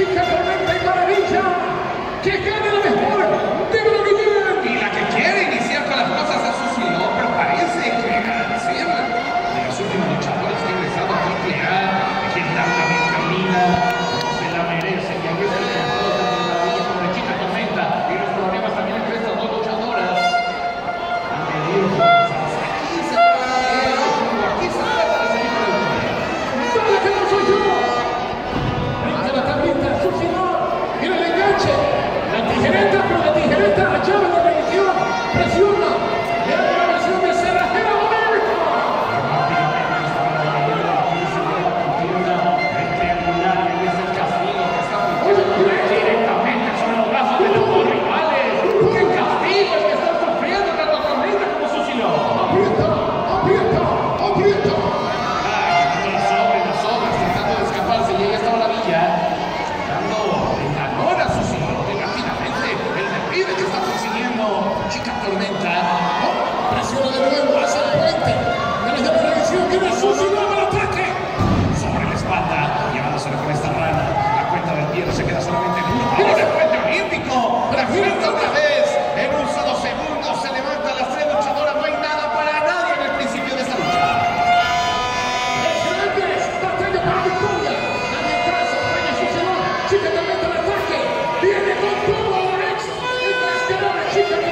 Así que tormenta y maravilla, que gane la mejor, digo lo que. Y la que quiere iniciar con las cosas ha sucedido, pero parece que cierra. De los últimos luchadores que ha ingresado a Triple A, quien da también camina. Gereta, Gereta, la llave de presión. Thank you.